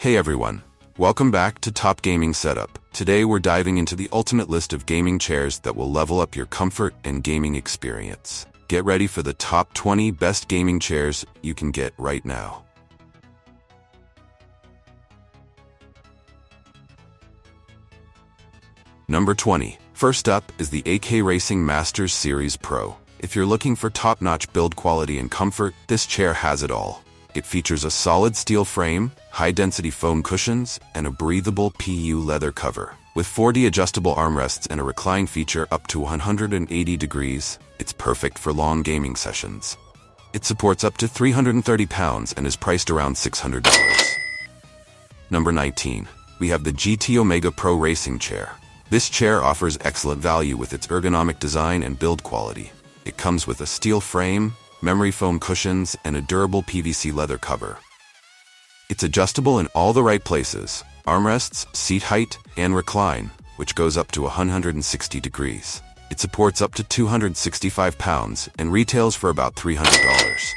Hey everyone, welcome back to Top Gaming Setup. Today we're diving into the ultimate list of gaming chairs that will level up your comfort and gaming experience. Get ready for the top 20 best gaming chairs you can get right now. Number 20. First up is the AKRacing Masters Series Pro. If you're looking for top-notch build quality and comfort, this chair has it all. It features a solid steel frame, high-density foam cushions, and a breathable PU leather cover. With 4D adjustable armrests and a recline feature up to 180 degrees, it's perfect for long gaming sessions. It supports up to 330 pounds and is priced around $600. Number 19. We have the GT Omega Pro Racing Chair. This chair offers excellent value with its ergonomic design and build quality. It comes with a steel frame, memory foam cushions, and a durable PVC leather cover. It's adjustable in all the right places, armrests, seat height, and recline, which goes up to 160 degrees. It supports up to 265 pounds and retails for about $300.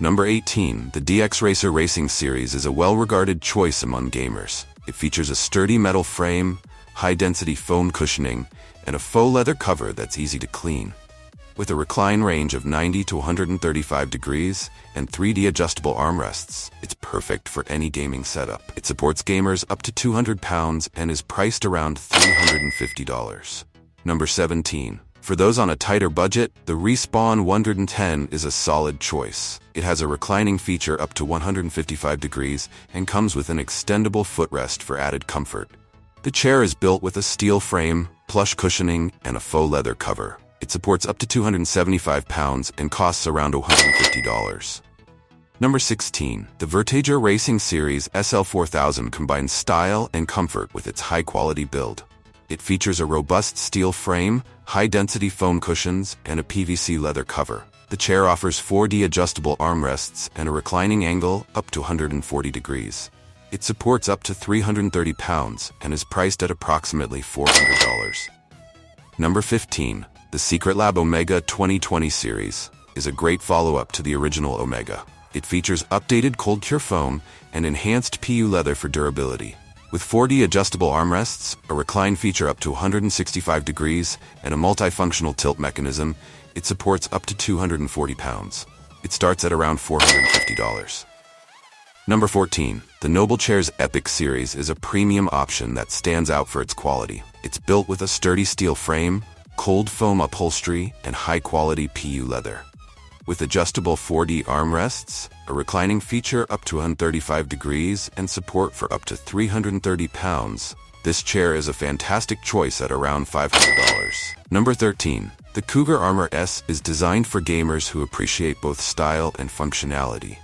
Number 18, the DXRacer Racing Series is a well-regarded choice among gamers. It features a sturdy metal frame, high-density foam cushioning, and a faux leather cover that's easy to clean. With a recline range of 90 to 135 degrees and 3D adjustable armrests, it's perfect for any gaming setup. It supports gamers up to 200 pounds and is priced around $350. Number 17. For those on a tighter budget, the Respawn 110 is a solid choice. It has a reclining feature up to 155 degrees and comes with an extendable footrest for added comfort. The chair is built with a steel frame, plush cushioning, and a faux leather cover. It supports up to 275 pounds and costs around $150. Number 16. The Vertagear Racing Series SL4000 combines style and comfort with its high-quality build. It features a robust steel frame, high-density foam cushions, and a PVC leather cover. The chair offers 4D adjustable armrests and a reclining angle up to 140 degrees. It supports up to 330 pounds and is priced at approximately $400. Number 15. The Secretlab Omega 2020 series is a great follow-up to the original Omega. It features updated cold cure foam and enhanced PU leather for durability. With 4D adjustable armrests, a recline feature up to 165 degrees, and a multifunctional tilt mechanism, it supports up to 240 pounds. It starts at around $450. Number 14. The Noblechairs Epic Series is a premium option that stands out for its quality. It's built with a sturdy steel frame, cold foam upholstery, and high-quality PU leather. With adjustable 4D armrests, a reclining feature up to 135 degrees, and support for up to 330 pounds, this chair is a fantastic choice at around $500. Number 13. The Cougar Armor S is designed for gamers who appreciate both style and functionality.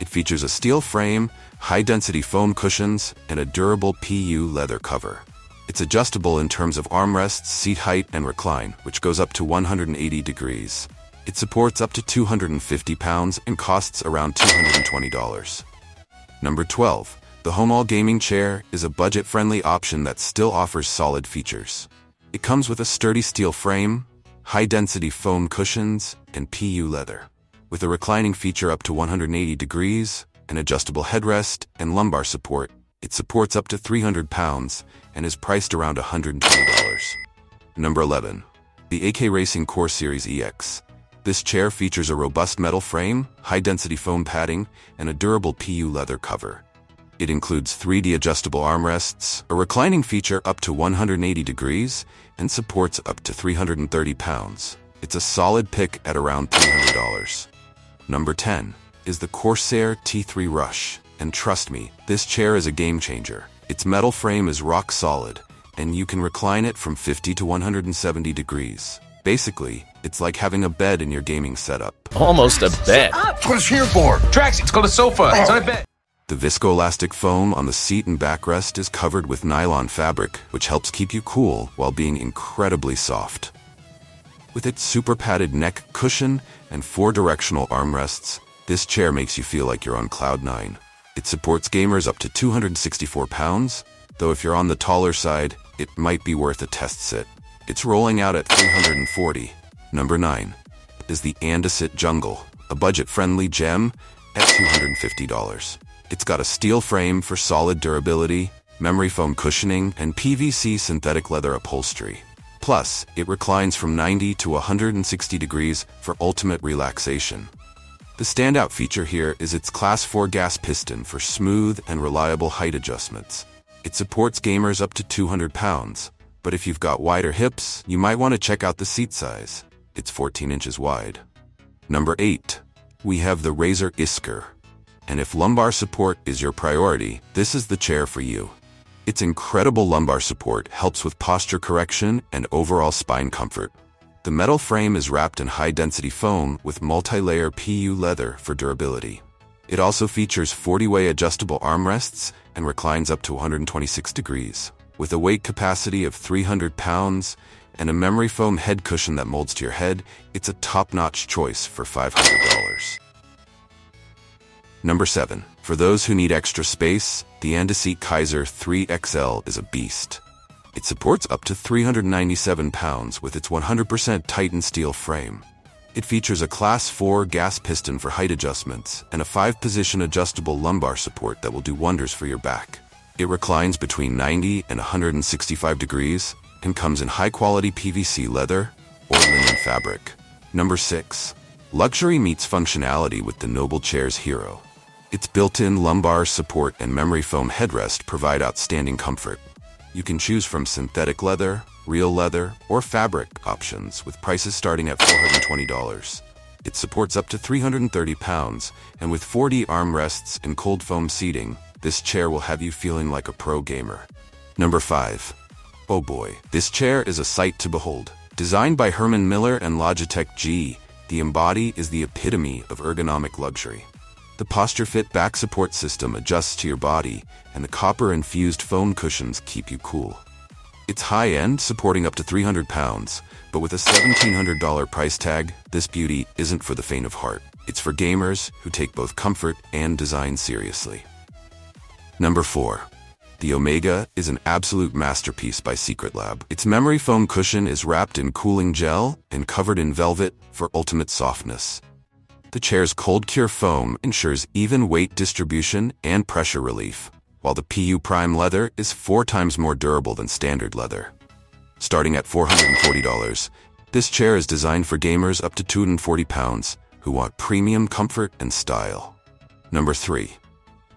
It features a steel frame, high-density foam cushions, and a durable PU leather cover. It's adjustable in terms of armrests, seat height, and recline, which goes up to 180 degrees. It supports up to 250 pounds and costs around $220. Number 12. The Homall Gaming Chair is a budget-friendly option that still offers solid features. It comes with a sturdy steel frame, high-density foam cushions, and PU leather. With a reclining feature up to 180 degrees, an adjustable headrest, and lumbar support, it supports up to 300 pounds and is priced around $120. Number 11. The AKRacing Core Series EX. This chair features a robust metal frame, high-density foam padding, and a durable PU leather cover. It includes 3D adjustable armrests, a reclining feature up to 180 degrees, and supports up to 330 pounds. It's a solid pick at around $300. Number 10 is the Corsair T3 Rush. And trust me, this chair is a game changer. Its metal frame is rock solid, and you can recline it from 50 to 170 degrees. Basically, it's like having a bed in your gaming setup. Almost a bed. That's what it's here for. Trax, it's called a sofa. It's not a bed. The viscoelastic foam on the seat and backrest is covered with nylon fabric, which helps keep you cool while being incredibly soft. With its super padded neck cushion and four directional armrests, this chair makes you feel like you're on cloud nine. It supports gamers up to 264 pounds, though if you're on the taller side, it might be worth a test sit. It's rolling out at 340. Number 9 is the AndaSeat Jungle, a budget-friendly gem at $250. It's got a steel frame for solid durability, memory foam cushioning, and PVC synthetic leather upholstery. Plus, it reclines from 90 to 160 degrees for ultimate relaxation. The standout feature here is its Class 4 gas piston for smooth and reliable height adjustments. It supports gamers up to 200 pounds, but if you've got wider hips, you might want to check out the seat size. It's 14 inches wide. Number 8. We have the Razer Iskur. And if lumbar support is your priority, this is the chair for you. Its incredible lumbar support helps with posture correction and overall spine comfort. The metal frame is wrapped in high-density foam with multi-layer PU leather for durability. It also features 40-way adjustable armrests and reclines up to 126 degrees. With a weight capacity of 300 pounds and a memory foam head cushion that molds to your head, it's a top-notch choice for $500. Number 7. For those who need extra space, the Andaseat Kaiser 3XL is a beast. It supports up to 397 pounds with its 100% Titan steel frame. It features a Class 4 gas piston for height adjustments and a 5-position adjustable lumbar support that will do wonders for your back. It reclines between 90 and 165 degrees and comes in high-quality PVC leather or linen fabric. Number 6. Luxury meets functionality with the Noblechairs Hero. Its built-in lumbar support and memory foam headrest provide outstanding comfort. You can choose from synthetic leather, real leather, or fabric options with prices starting at $420. It supports up to 330 pounds, and with 4D armrests and cold foam seating, this chair will have you feeling like a pro gamer. Number 5. Oh boy, this chair is a sight to behold. Designed by Herman Miller and Logitech G, the Embody is the epitome of ergonomic luxury. The Posture Fit back support system adjusts to your body, and the copper-infused foam cushions keep you cool. It's high-end, supporting up to 300 pounds, but with a $1,700 price tag, this beauty isn't for the faint of heart. It's for gamers who take both comfort and design seriously. Number 4. The Omega is an absolute masterpiece by Secretlab. Its memory foam cushion is wrapped in cooling gel and covered in velvet for ultimate softness. The chair's cold cure foam ensures even weight distribution and pressure relief, while the PU Prime leather is four times more durable than standard leather. Starting at $440, this chair is designed for gamers up to 240 pounds who want premium comfort and style. Number 3.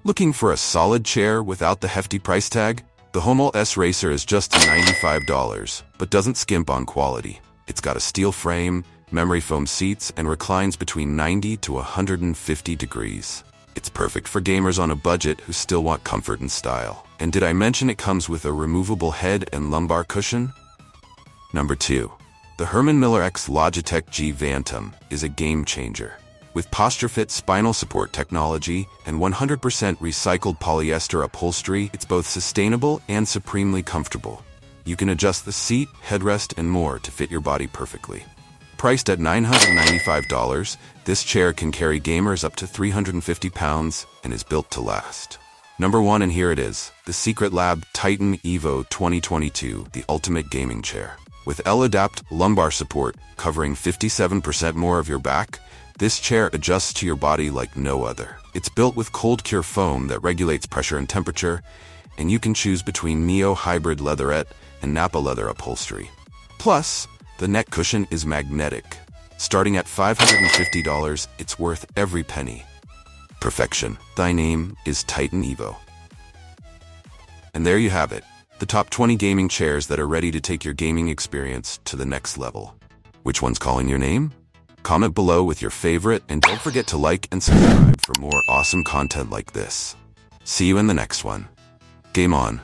Looking for a solid chair without the hefty price tag? The Homall S Racer is just $95, but doesn't skimp on quality. It's got a steel frame, memory foam seats, and reclines between 90 to 150 degrees. It's perfect for gamers on a budget who still want comfort and style. And did I mention it comes with a removable head and lumbar cushion? Number 2. The Herman Miller X Logitech G Vantum is a game changer. With posture-fit spinal support technology and 100% recycled polyester upholstery, it's both sustainable and supremely comfortable. You can adjust the seat, headrest, and more to fit your body perfectly. Priced at $995, this chair can carry gamers up to 350 pounds and is built to last. Number one, and here it is, the Secretlab Titan Evo 2022, the ultimate gaming chair. With L-Adapt lumbar support covering 57% more of your back, this chair adjusts to your body like no other. It's built with cold cure foam that regulates pressure and temperature, and you can choose between Neo Hybrid Leatherette and Nappa Leather upholstery. Plus, the neck cushion is magnetic. Starting at $550, it's worth every penny. Perfection. Thy name is Titan Evo. And there you have it, the top 20 gaming chairs that are ready to take your gaming experience to the next level. Which one's calling your name? Comment below with your favorite and don't forget to like and subscribe for more awesome content like this. See you in the next one. Game on.